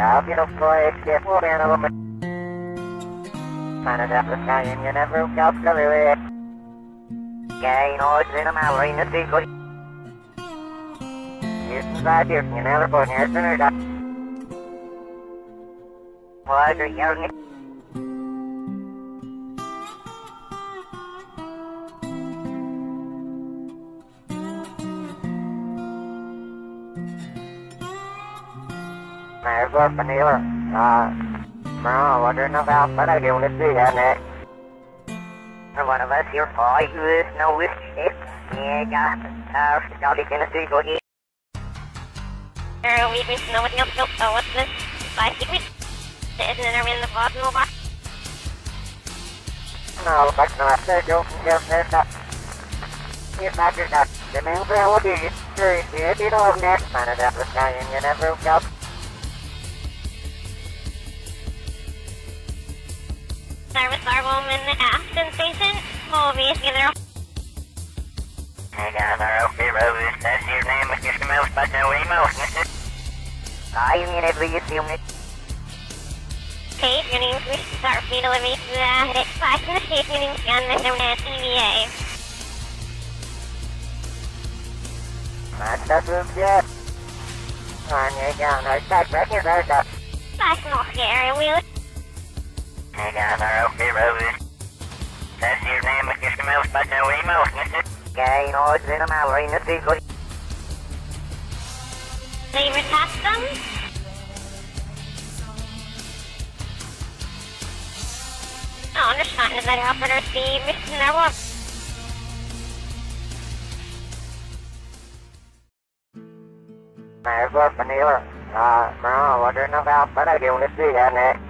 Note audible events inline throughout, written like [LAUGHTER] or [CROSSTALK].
Rápido fue que fue bien a lo Mana dapat kaya niya na broke out ka liwi. Kaya inood rin ang mawari na siko. Yes, sa here, you never go near the nerd. What are you Này vừa phần yêu à mà what are no about but I don't see that net. And one of us here for you is no it. Yeah, got uh got it in a single here. There we can know what else so what's this? Five secret? Isn't there in the bottom of box? No, but no, I said don't just this up. If I did that, the man will be sure if you don't net. Man, that was and you never got Service our woman in the Aston station. Obviously they're Hey guys, you Rose. That's your name, with Mr. Mouse, but no mister. [LAUGHS] I mean, at least you miss. Kate, your name's Miss Starfleet Delivery to the Express in the station in Scan Mr. Nancy TVA. That's group, yeah. On your gun, I start those up. That's not scary, will Hey guys, hope you Rose. That's your name, Mr. Mouse, but no emails, mister. Uh, you it's in a mallory the secret. They retest them? Oh, understand that they're up at the Mr. Nerva. Này vừa phần yêu à mà what are no about but I don't see that net.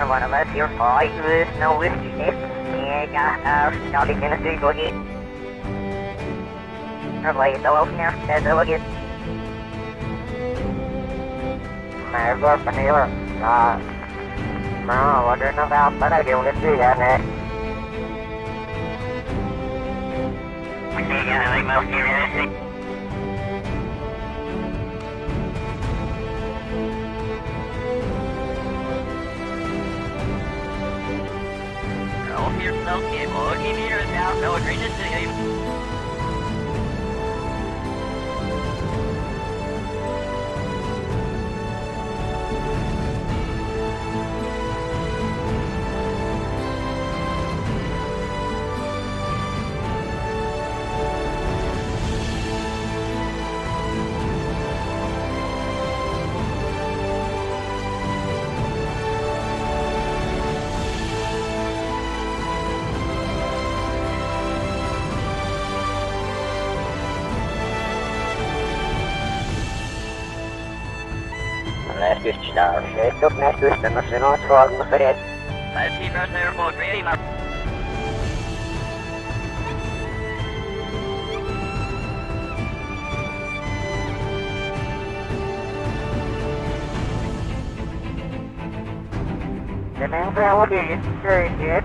And one of us here for you is no it. Got uh, got it in the secret here. Or wait, the open here, there's a look at. Này vừa phần yêu à mà what are no about but I don't see that net. Okay, yeah, I like most here in yourself, game. Loki meter is out. No egregious behavior. 200 sok megköszönöm a 180 felét. Felszívás nem volt. The man that will be,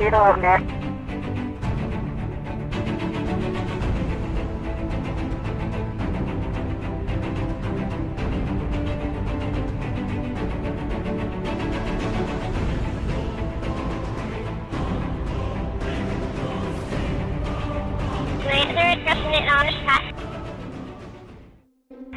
you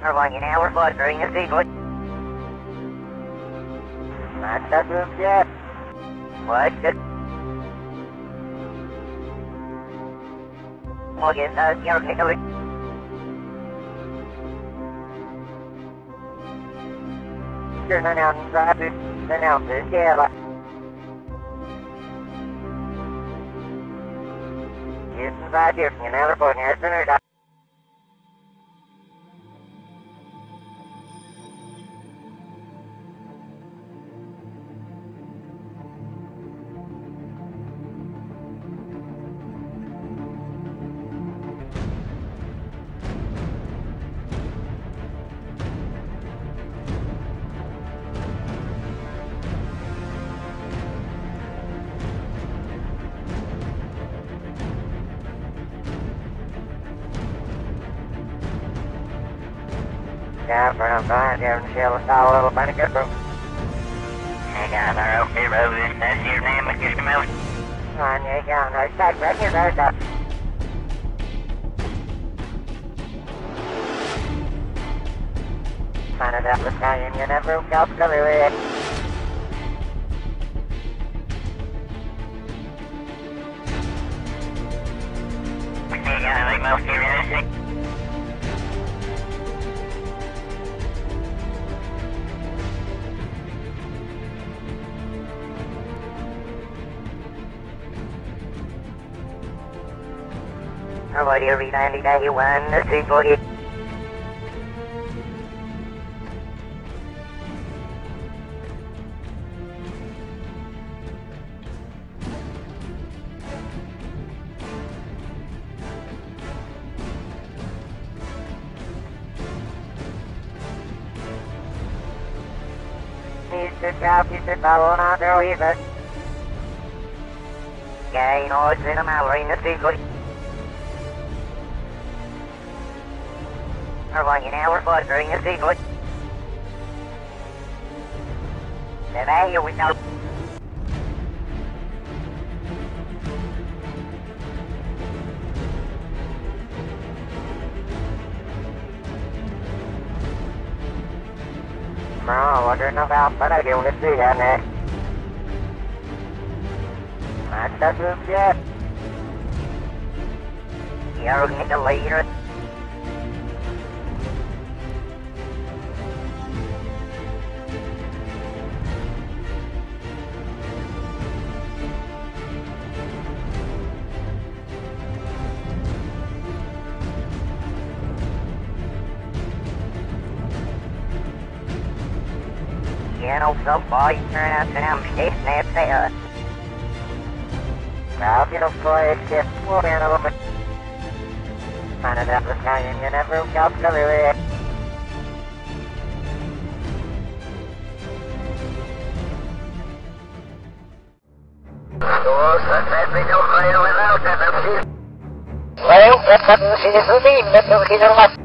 then out this, yeah, but. Or like an hour, but during the sequence. Mata Rusia. What? Morgen, uh, you're okay. You're not out drive it. Then out this, yeah, like. Houston, five Houston, you never put your center down. Yeah, for I'm fine, yeah, Michelle, it's all a little bit of good room. Hey guys, I hope you wrote this. That's your name, Mr. Schmidt. Fine, yeah, yeah, no, it's back, right here, there's that. Find it up, Italian, you never got to How about you read Andy Day one, the three forty? Mr. Trout, Mr. Bubble, not there. Yeah, you know, it's in a mallory in the an hour for during the seafood. The value without Bro, wondering about what I do to see that next. Not the group yet. You're going to leader. Know, some boy turn out to them chasing that tail. Well, you know, boy, it's just slow down a little bit. Find it up, Italian, you never got to it. Well, that's what she is doing, that's what she's doing.